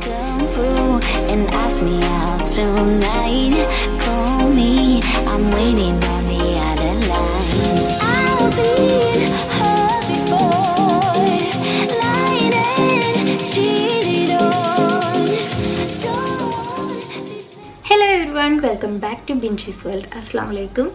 Come through and ask me out tonight. Call me, I'm waiting on one welcome back to Binshee's world അസ്സാം വലൈക്കും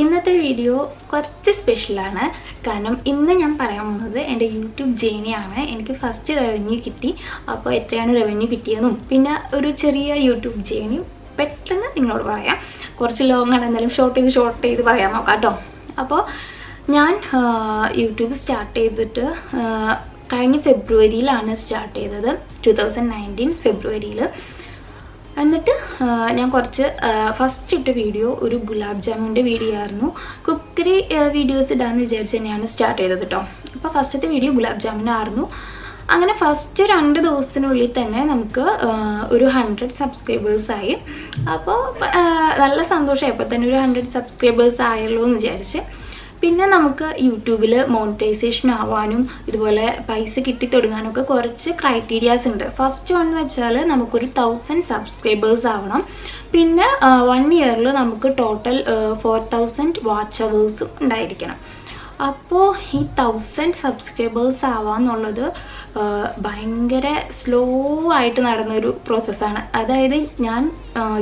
ഇന്നത്തെ video കുറച്ച് സ്പെഷ്യലാണ് കാരണം ഇന്ന് ഞാൻ പറയാൻ പോകുന്നത് എന്റെ യൂട്യൂബ് ജേണിയാണ് എനിക്ക് ഫസ്റ്റ് റവന്യൂ കിട്ടി. അപ്പോൾ എത്രയാണ് റവന്യൂ കിട്ടിയതെന്നും പിന്നെ ഒരു ചെറിയ യൂട്യൂബ് ജേണി പെട്ടെന്ന് നിങ്ങളോട് പറയാം. കുറച്ച് ലോങ് ആണ് എന്തായാലും ഷോർട്ട് ചെയ്ത് ഷോർട്ട് ചെയ്ത് പറയാൻ നോക്കാം കേട്ടോ. അപ്പോൾ ഞാൻ യൂട്യൂബ് സ്റ്റാർട്ട് ചെയ്തിട്ട് കഴിഞ്ഞ ഫെബ്രുവരിയിലാണ് സ്റ്റാർട്ട് ചെയ്തത്. ടു തൗസൻഡ് നയന്റീൻ ഫെബ്രുവരിയിൽ എന്നിട്ട് ഞാൻ കുറച്ച് ഫസ്റ്റ് ഇട്ട വീഡിയോ ഒരു ഗുലാബ് ജാമുന്റെ വീഡിയോ ആയിരുന്നു. കുക്കറി വീഡിയോസ് ഇടാമെന്ന് വിചാരിച്ച് തന്നെയാണ് സ്റ്റാർട്ട് ചെയ്തത് കേട്ടോ അപ്പോൾ ഫസ്റ്റത്തെ വീഡിയോ ഗുലാബ് ജാമുനായിരുന്നു. അങ്ങനെ ഫസ്റ്റ് രണ്ട് ദിവസത്തിനുള്ളിൽ തന്നെ നമുക്ക് ഒരു ഹൺഡ്രഡ് സബ്സ്ക്രൈബേഴ്സായി അപ്പോൾ നല്ല സന്തോഷമായി. അപ്പോൾ തന്നെ ഒരു ഹൺഡ്രഡ് സബ്സ്ക്രൈബേഴ്സ് ആയല്ലോ എന്ന് വിചാരിച്ച്. പിന്നെ നമുക്ക് യൂട്യൂബിൽ മോണിറ്റൈസേഷൻ ആവാനും ഇതുപോലെ പൈസ കിട്ടി തുടങ്ങാനൊക്കെ കുറച്ച് ക്രൈറ്റീരിയാസ് ഉണ്ട്. ഫസ്റ്റ് വൺ വെച്ചാൽ നമുക്കൊരു തൗസൻഡ് സബ്സ്ക്രൈബേഴ്സ് ആവണം. പിന്നെ വൺ ഇയറിൽ നമുക്ക് ടോട്ടൽ ഫോർ തൗസൻഡ് വാച്ച് അവേഴ്സും ഉണ്ടായിരിക്കണം. അപ്പോൾ ഈ തൗസൻഡ് സബ്സ്ക്രൈബേഴ്സ് ആവാന്നുള്ളത് ഭയങ്കര സ്ലോ ആയിട്ട് നടന്നൊരു പ്രോസസ്സാണ് അതായത് ഞാൻ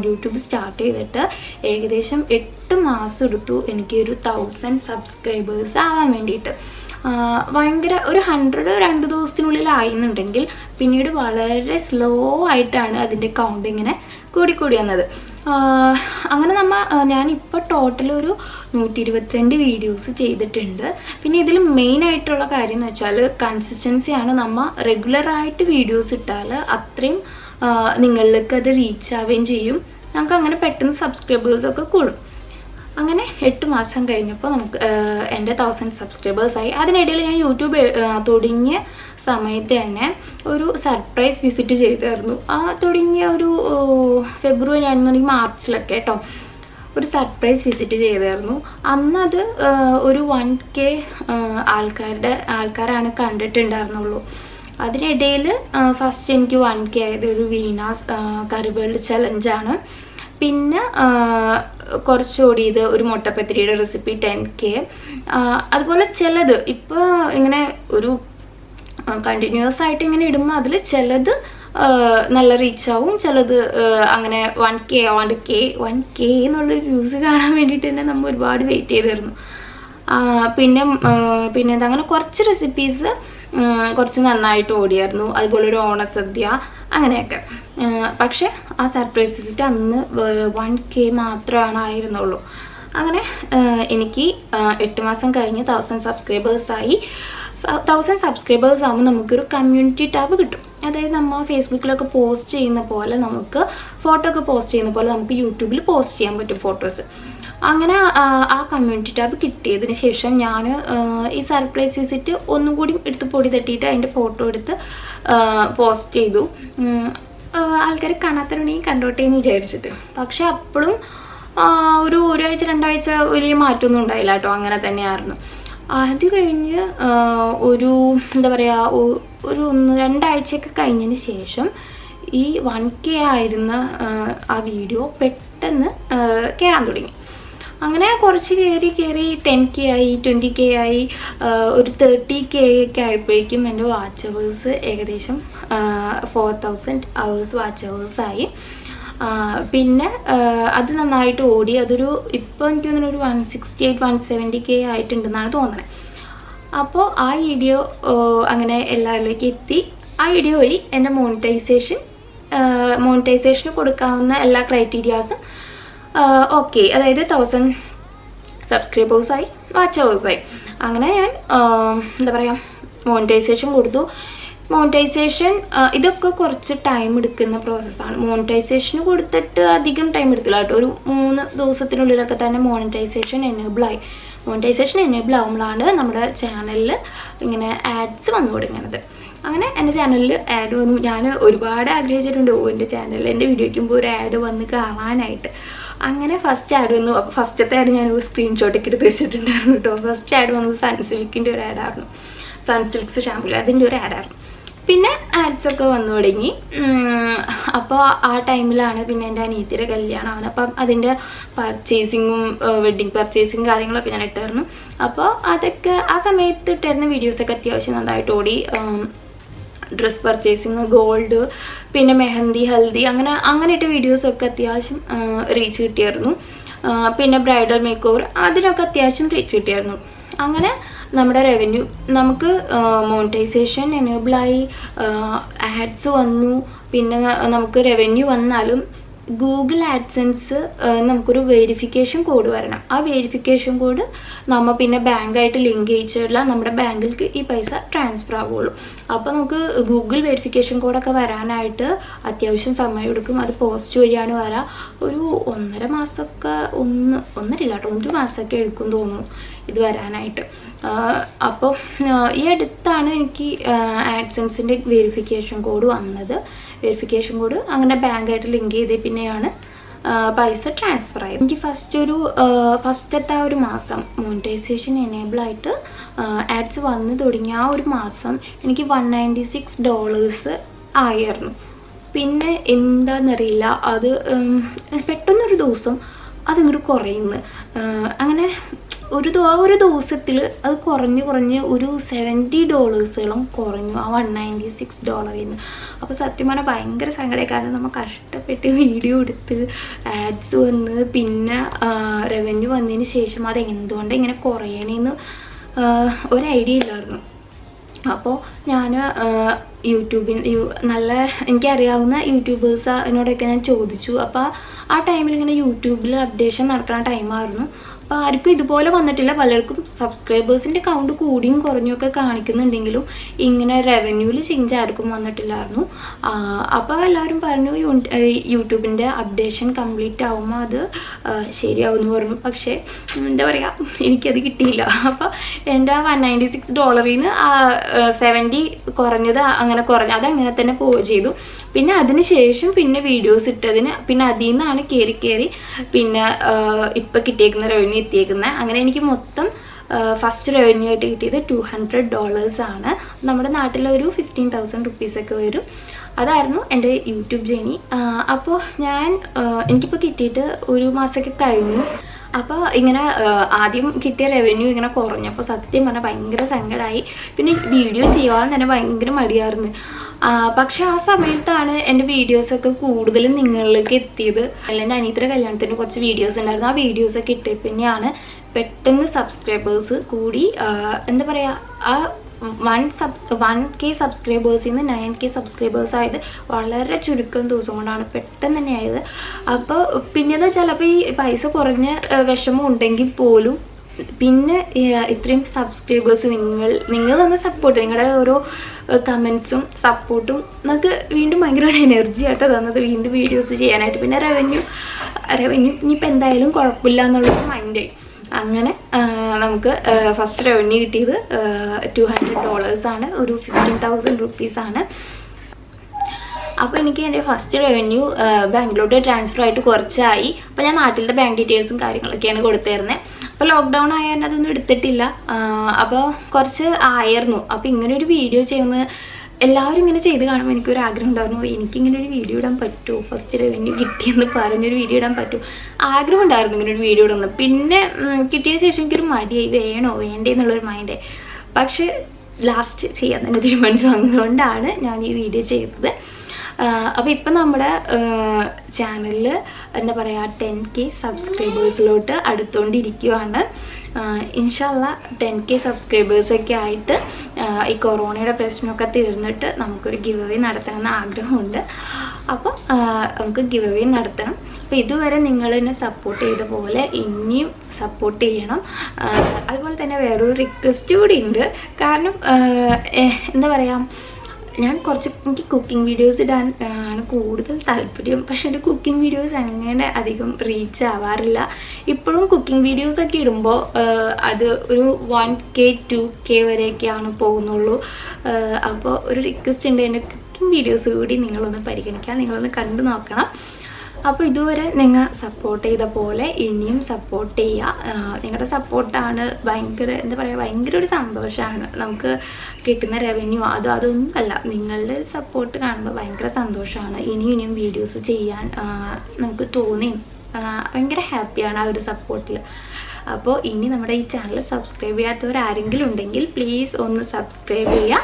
യൂട്യൂബ് സ്റ്റാർട്ട് ചെയ്തിട്ട് ഏകദേശം എട്ട് മാസം എടുത്തു എനിക്ക് ഒരു തൗസൻഡ് സബ്സ്ക്രൈബേഴ്സ് ആവാൻ വേണ്ടിയിട്ട്. ഭയങ്കര ഒരു ഹൺഡ്രഡ് രണ്ട് ദിവസത്തിനുള്ളിൽ ആയിരുന്നുണ്ടെങ്കിൽ പിന്നീട് വളരെ സ്ലോ ആയിട്ടാണ് അതിന്റെ കൗണ്ട് ഇങ്ങനെ കൂടിക്കൂടി വന്നത്. അങ്ങനെ നമ്മൾ ഞാനിപ്പോൾ ടോട്ടൽ ഒരു നൂറ്റി ഇരുപത്തിരണ്ട് വീഡിയോസ് ചെയ്തിട്ടുണ്ട്. പിന്നെ ഇതിൽ മെയിൻ ആയിട്ടുള്ള കാര്യം എന്ന് വെച്ചാൽ കൺസിസ്റ്റൻസിയാണ് നമ്മൾ റെഗുലറായിട്ട് വീഡിയോസ് ഇട്ടാൽ അത്രയും നിങ്ങളിലേക്ക് അത് റീച്ച് ആവുകയും ചെയ്യും. നമുക്ക് അങ്ങനെ പെട്ടെന്ന് സബ്സ്ക്രൈബേഴ്സൊക്കെ കൂടും. അങ്ങനെ എട്ട് മാസം കഴിഞ്ഞപ്പോൾ നമുക്ക് എന്റെ തൗസൻഡ് സബ്സ്ക്രൈബേഴ്സായി അതിനിടയിൽ ഞാൻ യൂട്യൂബ് തുടങ്ങി തുടങ്ങിയ സമയത്ത് തന്നെ ഒരു സർപ്രൈസ് വിസിറ്റ് ചെയ്തായിരുന്നു ആ തുടങ്ങിയ ഒരു ഫെബ്രുവരി ആണെന്നുണ്ടെങ്കിൽ മാർച്ചിലൊക്കെ കേട്ടോ ഒരു സർപ്രൈസ് വിസിറ്റ് ചെയ്തായിരുന്നു അന്നത് ഒരു വൺ കെ ആൾക്കാരുടെ ആൾക്കാരാണ് കണ്ടിട്ടുണ്ടായിരുന്നുള്ളൂ. അതിനിടയിൽ ഫസ്റ്റ് എനിക്ക് വൺ കെ ആയത് ഒരു വീണാസ് കറിവേൾഡ് ചലഞ്ചാണ് പിന്നെ കുറച്ചുകൂടി ഇത് ഒരു മുട്ടപ്പത്തിരിയുടെ റെസിപ്പി ടെൻ കെ അതുപോലെ ചിലത് ഇപ്പോൾ ഇങ്ങനെ ഒരു കണ്ടിന്യൂസ് ആയിട്ട് ഇങ്ങനെ ഇടുമ്പോൾ അതിൽ ചിലത് നല്ല റീച്ച് ആവും. ചിലത് അങ്ങനെ one K one K one K എന്നുള്ളൊരു വ്യൂസ് കാണാൻ വേണ്ടിയിട്ട് തന്നെ നമ്മൾ ഒരുപാട് വെയിറ്റ് ചെയ്തിരുന്നു. പിന്നെ പിന്നെ അങ്ങനെ കുറച്ച് റെസിപ്പീസ് കുറച്ച് നന്നായിട്ട് ഓടിയായിരുന്നു. അതുപോലെ ഒരു ഓണസദ്യ അങ്ങനെയൊക്കെ. പക്ഷെ ആ സർപ്രൈസ് വിസിറ്റ് അന്ന് വൺ കെ മാത്രമാണ് ആയിരുന്നുള്ളൂ. അങ്ങനെ എനിക്ക് എട്ട് മാസം കഴിഞ്ഞ് തൗസൻഡ് സബ്സ്ക്രൈബേഴ്സായി തൗസൻഡ് സബ്സ്ക്രൈബേഴ്സ് ആകുമ്പോൾ നമുക്കൊരു കമ്മ്യൂണിറ്റി ടാബ് കിട്ടും. അതായത് നമ്മൾ ഫേസ്ബുക്കിലൊക്കെ പോസ്റ്റ് ചെയ്യുന്ന പോലെ നമുക്ക് ഫോട്ടോ ഒക്കെ പോസ്റ്റ് ചെയ്യുന്ന പോലെ നമുക്ക് യൂട്യൂബിൽ പോസ്റ്റ് ചെയ്യാൻ പറ്റും ഫോട്ടോസ് അങ്ങനെ ആ, കമ്മ്യൂണിറ്റി ടാബ് കിട്ടിയതിന് ശേഷം ഞാൻ ഈ സർപ്രൈസ് വിസിറ്റ് ഒന്നും കൂടി എടുത്ത് പൊടി തട്ടിയിട്ട് അതിന്റെ ഫോട്ടോ എടുത്ത് പോസ്റ്റ് ചെയ്തു. ആൾക്കാർ കാണാത്തവരുണ്ടെങ്കിൽ കണ്ടോട്ടെ എന്ന് വിചാരിച്ചിട്ട്. പക്ഷെ അപ്പോഴും ഒരു ഒരാഴ്ച രണ്ടാഴ്ച വലിയ മാറ്റമൊന്നും ഉണ്ടായില്ല കേട്ടോ. അങ്ങനെ തന്നെയായിരുന്നു. അത് കഴിഞ്ഞ് ഒരു എന്താ പറയുക ഒരു ഒന്ന് രണ്ടാഴ്ചയൊക്കെ കഴിഞ്ഞതിന് ശേഷം ഈ വൺ കെ ആയിരുന്ന ആ, വീഡിയോ പെട്ടെന്ന് കയറാൻ തുടങ്ങി. അങ്ങനെ കുറച്ച് കയറി കയറി ടെൻ കെ ആയി ട്വന്റി കെ ആയി ഒരു തേർട്ടി കെ ഒക്കെ ആയപ്പോഴേക്കും എന്റെ വാച്ച് ഏകദേശം four thousand hours watch hours ആയി. ആ, പിന്നെ അത് നന്നായിട്ട് ഓടി. അതൊരു ഇപ്പോൾ എനിക്ക് തോന്നുന്നു ഒരു one sixty eight one seventy K ആയിട്ടുണ്ടെന്നാണ് തോന്നുന്നത് അപ്പോൾ ആ വീഡിയോ അങ്ങനെ എല്ലാവരിലേക്കും എത്തി. ആ വീഡിയോ വഴി എന്റെ മോണിറ്റൈസേഷൻ മോണിറ്റൈസേഷന് കൊടുക്കാവുന്ന എല്ലാ ക്രൈറ്റീരിയാസും ഓക്കെ അതായത് തൗസൻഡ് സബ്സ്ക്രൈബേഴ്സായി വാച്ച് അവേഴ്സായി അങ്ങനെ ഞാൻ എന്താ പറയുക മോണിറ്റൈസേഷൻ കൊടുത്തു. മോണിറ്റൈസേഷൻ ഇതൊക്കെ കുറച്ച് ടൈം എടുക്കുന്ന പ്രോസസ്സാണ് മോണിറ്റൈസേഷന് കൊടുത്തിട്ട് അധികം ടൈം എടുത്തില്ല കേട്ടോ. ഒരു മൂന്ന് ദിവസത്തിനുള്ളിലൊക്കെ തന്നെ മോണിറ്റൈസേഷൻ എനേബിളായി മോണിറ്റൈസേഷൻ എനേബിൾ ആകുമ്പോഴാണ് നമ്മുടെ ചാനലിൽ ഇങ്ങനെ ആഡ്സ് വന്നു തുടങ്ങുന്നത്. അങ്ങനെ എന്റെ ചാനലിൽ ആഡ് വന്നു. ഞാൻ ഒരുപാട് ആഗ്രഹിച്ചിട്ടുണ്ട്. ഓ എന്റെ ചാനലിൽ എന്റെ വീഡിയോയ്ക്കുമ്പോൾ ഒരു ആഡ് വന്ന് കാണാനായിട്ട്. അങ്ങനെ ഫസ്റ്റ് ആഡ് വന്നു. അപ്പോൾ ഫസ്റ്റത്തെ ആഡ് ഞാൻ സ്ക്രീൻഷോട്ടൊക്കെ എടുത്ത് വെച്ചിട്ടുണ്ടായിരുന്നു കേട്ടോ. ഫസ്റ്റ് ആഡ് വന്നത് സൺസിൽക്കിന്റെ ഒരു ആഡായിരുന്നു സൺസിൽക്സ് ഷാമ്പൂ അതിന്റെ ഒരു ആഡായിരുന്നു പിന്നെ ആഡ്സ് ഒക്കെ വന്നു തുടങ്ങി. അപ്പോൾ ആ ടൈമിലാണ് പിന്നെ എന്റെ അനിയത്തിയുടെ കല്യാണമാണ് അപ്പം അതിന്റെ പർച്ചേസിങ്ങും വെഡ്ഡിങ് പർച്ചേസിങ് കാര്യങ്ങളൊക്കെ ഞാൻ ഇട്ടായിരുന്നു. അപ്പോൾ അതൊക്കെ ആ സമയത്ത് ഇട്ടായിരുന്ന വീഡിയോസൊക്കെ അത്യാവശ്യം നന്നായിട്ട് ഓടി. ഡ്രസ് പർച്ചേസിങ് ഗോൾഡ് പിന്നെ മെഹന്തി ഹൽദി അങ്ങനെ അങ്ങനെയിട്ട് വീഡിയോസൊക്കെ അത്യാവശ്യം റീച്ച് കിട്ടിയായിരുന്നു. പിന്നെ ബ്രൈഡൽ മേക്ക് ഓവർ അതിനൊക്കെ അത്യാവശ്യം റീച്ച് കിട്ടിയായിരുന്നു. അങ്ങനെ നമ്മുടെ റവന്യൂ നമുക്ക് മോണിറ്റൈസേഷൻ എനേബിളായി ആഡ്സ് വന്നു. പിന്നെ നമുക്ക് റവന്യൂ വന്നാലും ഗൂഗിൾ ആഡ്സൻസ് നമുക്കൊരു വെരിഫിക്കേഷൻ കോഡ് വരണം. ആ വെരിഫിക്കേഷൻ കോഡ് നമ്മൾ പിന്നെ ബാങ്കായിട്ട് ലിങ്ക് ചെയ്യിച്ചുള്ള നമ്മുടെ ബാങ്കിലേക്ക് ഈ പൈസ ട്രാൻസ്ഫർ ആവുള്ളൂ. അപ്പോൾ നമുക്ക് ഗൂഗിൾ വെരിഫിക്കേഷൻ കോഡൊക്കെ വരാനായിട്ട് അത്യാവശ്യം സമയം എടുക്കും. അത് പോസ്റ്റ് വഴിയാണ് വരാം. ഒരു ഒന്നര മാസമൊക്കെ ഒന്ന് ഒന്നരയില്ല കേട്ടോ ഒരു മാസമൊക്കെ എടുക്കും തോന്നുന്നു. ഇത് വരാനായിട്ട്. അപ്പോൾ ഈ അടുത്താണ് എനിക്ക് ആഡ്സൻസിന്റെ വെരിഫിക്കേഷൻ കോഡ് വന്നത്. വെരിഫിക്കേഷൻ കോഡ് അങ്ങനെ ബാങ്കായിട്ട് ലിങ്ക് ചെയ്തേ പിന്നെയാണ് പൈസ ട്രാൻസ്ഫർ ആയത്. എനിക്ക് ഫസ്റ്റ് ഒരു ഫസ്റ്റത്തെ ആ ഒരു മാസം മോണിറ്റൈസേഷൻ എനേബിൾ ആയിട്ട് ആഡ്സ് വന്നു തുടങ്ങിയ ആ ഒരു മാസം എനിക്ക് വൺ നയന്റി സിക്സ് ഡോളേഴ്സ് ആയിരുന്നു. പിന്നെ എന്താണെന്നറിയില്ല അത് പെട്ടെന്നൊരു ദിവസം അതിങ്ങോട്ട് കുറയുന്നു. അങ്ങനെ ഒരു ഒരു ദിവസത്തിൽ അത് കുറഞ്ഞ് കുറഞ്ഞ് ഒരു സെവന്റി ഡോളേഴ്സോളം കുറഞ്ഞു. ആ വൺ നയന്റി സിക്സ് ഡോളറിൽ നിന്ന് അപ്പോൾ സത്യം പറഞ്ഞാൽ ഭയങ്കര സങ്കടമായി കാരണം നമ്മൾ കഷ്ടപ്പെട്ട് വീഡിയോ എടുത്ത് ആഡ്സ് വന്ന് പിന്നെ റവന്യൂ വന്നതിന് ശേഷം അത് എന്തുകൊണ്ട് ഇങ്ങനെ കുറയണേന്ന് ഒരു ഐഡിയ ഇല്ലായിരുന്നു. അപ്പോൾ ഞാൻ യൂട്യൂബിൽ നല്ല എനിക്കറിയാവുന്ന യൂട്യൂബേഴ്സ് എന്നോടൊക്കെ ഞാൻ ചോദിച്ചു. അപ്പോൾ ആ ടൈമിൽ ഇങ്ങനെ യൂട്യൂബിൽ അപ്ഡേഷൻ നടക്കുന്ന ടൈമായിരുന്നു. അപ്പോൾ ആർക്കും ഇതുപോലെ വന്നിട്ടില്ല. പലർക്കും സബ്സ്ക്രൈബേഴ്സിന്റെ കൗണ്ട് കൂടിയും കുറഞ്ഞും ഒക്കെ കാണിക്കുന്നുണ്ടെങ്കിലും ഇങ്ങനെ റവന്യൂവിൽ ചേഞ്ച് ആർക്കും വന്നിട്ടില്ലായിരുന്നു. അപ്പോൾ എല്ലാവരും പറഞ്ഞു യൂട്യൂബിന്റെ അപ്ഡേഷൻ കംപ്ലീറ്റ് ആകുമ്പോൾ അത്? ശരിയാവും എന്ന് പറഞ്ഞു. പക്ഷേ എന്താ പറയുക എനിക്കത് കിട്ടിയില്ല. അപ്പോൾ എന്റെ ആ വൺ നയന്റി സിക്സ് ഡോളറിൽ നിന്ന് സെവന്റി കുറഞ്ഞത് അങ്ങനെ കുറഞ്ഞു അതങ്ങനെ തന്നെ പോ ചെയ്തു. പിന്നെ അതിന് ശേഷം പിന്നെ വീഡിയോസ് ഇട്ടതിന് പിന്നെ അതിൽ നിന്നാണ് കയറി കയറി പിന്നെ ഇപ്പം കിട്ടിയേക്കുന്ന റവന്യൂ എത്തിയേക്കുന്നത് അങ്ങനെ എനിക്ക് മൊത്തം ഫസ്റ്റ് റവന്യൂ ആയിട്ട് കിട്ടിയത് ടു ഹൺഡ്രഡ് ഡോളേഴ്സ് ആണ്. നമ്മുടെ നാട്ടിലൊരു ഫിഫ്റ്റീൻ തൗസൻഡ് റുപ്പീസൊക്കെ വരും. അതായിരുന്നു എന്റെ യൂട്യൂബ് ജേണി. അപ്പോൾ ഞാൻ എനിക്കിപ്പോൾ കിട്ടിയിട്ട് ഒരു മാസമൊക്കെ കഴിഞ്ഞു. അപ്പോൾ ഇങ്ങനെ ആദ്യം കിട്ടിയ റവന്യൂ ഇങ്ങനെ കുറഞ്ഞു അപ്പോൾ സത്യം പറഞ്ഞാൽ ഭയങ്കര സങ്കടമായി പിന്നെ വീഡിയോ ചെയ്യുവാൻ തന്നെ ഭയങ്കര മടിയായിരുന്നു. പക്ഷെ ആ സമയത്താണ് എന്റെ വീഡിയോസൊക്കെ കൂടുതലും നിങ്ങളിലേക്ക് എത്തിയത്. അല്ലെങ്കിൽ അനീത്ര കല്യാണത്തിന് കുറച്ച് വീഡിയോസ് ഉണ്ടായിരുന്നു. ആ വീഡിയോസൊക്കെ ഇട്ടേ പിന്നെയാണ് പെട്ടെന്ന് സബ്സ്ക്രൈബേഴ്സ് കൂടി എന്താ പറയുക ആ വൺ സബ്സ് വൺ കെ സബ്സ്ക്രൈബേഴ്സിൽ നിന്ന് നയൻ കെ സബ്സ്ക്രൈബേഴ്സ് ആയത് വളരെ ചുരുക്കം ദിവസം കൊണ്ടാണ് പെട്ടെന്ന് തന്നെ ആയത്. അപ്പോൾ പിന്നെയെന്ന് വെച്ചാൽ അപ്പോൾ ഈ പൈസ കുറഞ്ഞ വിഷമം ഉണ്ടെങ്കിൽ പോലും പിന്നെ ഇത്രയും സബ്സ്ക്രൈബേഴ്സ് നിങ്ങൾ നിങ്ങൾ തന്ന സപ്പോർട്ട് നിങ്ങളുടെ ഓരോ കമൻസും സപ്പോർട്ടും നമുക്ക് വീണ്ടും ഭയങ്കര എനർജി ആയിട്ട് തന്നത്. വീണ്ടും വീഡിയോസ് ചെയ്യാനായിട്ട്. പിന്നെ റവന്യൂ റവന്യൂ ഇനിയിപ്പോൾ എന്തായാലും കുഴപ്പമില്ല എന്നുള്ളൊരു മൈൻഡായി അങ്ങനെ നമുക്ക് ഫസ്റ്റ് റവന്യൂ കിട്ടിയത് ടു ഹൺഡ്രഡ് ഡോളേഴ്സാണ് ഒരു ഫിഫ്റ്റീൻ തൗസൻഡ് റുപ്പീസാണ് അപ്പോൾ എനിക്ക് എന്റെ ഫസ്റ്റ് റവന്യൂ ബാങ്കിലോട്ട് ട്രാൻസ്ഫർ ആയിട്ട് കുറച്ചായി. അപ്പോൾ ഞാൻ നാട്ടിലത്തെ ബാങ്ക് ഡീറ്റെയിൽസും കാര്യങ്ങളൊക്കെയാണ് കൊടുത്തിരുന്നത് അപ്പോൾ ലോക്ക്ഡൗൺ ആയാൽ അതൊന്നും എടുത്തിട്ടില്ല. അപ്പോൾ കുറച്ച് ആയിരുന്നു. അപ്പോൾ ഇങ്ങനെ ഒരു വീഡിയോ ചെയ്യുന്നത് എല്ലാവരും ഇങ്ങനെ ചെയ്ത് കാണുമ്പോൾ എനിക്കൊരു ആഗ്രഹം ഉണ്ടായിരുന്നു. "ഓ, എനിക്കിങ്ങനെ ഒരു വീഡിയോ ഇടാൻ പറ്റുമോ ഫസ്റ്റ് റവന്യൂ കിട്ടിയെന്ന് പറഞ്ഞൊരു വീഡിയോ ഇടാൻ പറ്റുമോ ആഗ്രഹം ഉണ്ടായിരുന്നു ഇങ്ങനെ ഒരു വീഡിയോ ഇടുന്നത് പിന്നെ കിട്ടിയ ശേഷം എനിക്കൊരു മടിയായി. വേണോ? വേണ്ടേ എന്നുള്ളൊരു മൈൻഡേ പക്ഷേ ലാസ്റ്റ് ചെയ്യാൻ തന്നെ തീരുമാനിച്ചു. വന്നതുകൊണ്ടാണ് ഞാൻ ഈ വീഡിയോ ചെയ്തത്. അപ്പോൾ ഇപ്പം നമ്മുടെ ചാനലിൽ എന്താ പറയുക ടെൻ കെ സബ്സ്ക്രൈബേഴ്സിലോട്ട് അടുത്തുകൊണ്ടിരിക്കുവാണ് ഇൻഷല്ല ടെൻ കെ സബ്സ്ക്രൈബേഴ്സൊക്കെ ആയിട്ട് ഈ കൊറോണയുടെ പ്രശ്നമൊക്കെ തീർന്നിട്ട് നമുക്കൊരു ഗിവ് അവേ നടത്തണമെന്ന് ആഗ്രഹമുണ്ട്. അപ്പോൾ നമുക്ക് ഗിവ് അവേ നടത്തണം. അപ്പോൾ ഇതുവരെ നിങ്ങൾ എന്നെ സപ്പോർട്ട് ചെയ്ത പോലെ ഇനിയും സപ്പോർട്ട് ചെയ്യണം. അതുപോലെ തന്നെ വേറൊരു റിക്വസ്റ്റ് കൂടി ഉണ്ട്. കാരണം എന്താ പറയുക ഞാൻ കുറച്ച് എനിക്ക് കുക്കിംഗ് വീഡിയോസ് ഇടാൻ ആണ് കൂടുതൽ താല്പര്യം. പക്ഷെ എന്റെ കുക്കിംഗ് വീഡിയോസ് അങ്ങനെ അധികം റീച്ച് ആവാറില്ല. ഇപ്പോഴും കുക്കിംഗ് വീഡിയോസ് ഒക്കെ ഇടുമ്പോൾ അത് ഒരു വൺ കെ ടു കെ വരെയൊക്കെയാണ് പോകുന്നുള്ളൂ. അപ്പോൾ ഒരു റിക്വസ്റ്റ് ഉണ്ട്. എന്റെ കുക്കിംഗ് വീഡിയോസ് കൂടി നിങ്ങളൊന്ന് പരിഗണിക്കാം. നിങ്ങളൊന്ന് കണ്ടു നോക്കണം. അപ്പോൾ ഇതുവരെ നിങ്ങൾ സപ്പോർട്ട് ചെയ്ത പോലെ ഇനിയും സപ്പോർട്ട് ചെയ്യുക നിങ്ങളുടെ സപ്പോർട്ടാണ് ഭയങ്കര എന്താ പറയുക ഭയങ്കര ഒരു സന്തോഷമാണ് നമുക്ക് കിട്ടുന്ന റവന്യൂ അതും അതൊന്നും അല്ല നിങ്ങളുടെ സപ്പോർട്ട് കാണുമ്പോൾ ഭയങ്കര സന്തോഷമാണ് ഇനിയും ഇനിയും വീഡിയോസ് ചെയ്യാൻ നമുക്ക് തോന്നി. ഭയങ്കര ഹാപ്പിയാണ് ആ ഒരു സപ്പോർട്ടിൽ അപ്പോൾ ഇനി നമ്മുടെ ഈ ചാനൽ സബ്സ്ക്രൈബ് ചെയ്യാത്തവർ ആരെങ്കിലും ഉണ്ടെങ്കിൽ പ്ലീസ് ഒന്ന് സബ്സ്ക്രൈബ് ചെയ്യുക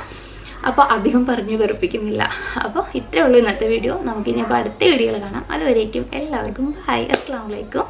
അപ്പോൾ അധികം പറഞ്ഞു വെറുപ്പിക്കുന്നില്ല. അപ്പോൾ ഇത്രേ ഉള്ളൂ ഇന്നത്തെ വീഡിയോ. നമുക്കിനി അപ്പോൾ അടുത്ത വീഡിയോകൾ കാണാം. അതുവരേക്കും എല്ലാവർക്കും ബൈ അസ്സാം വലൈക്കും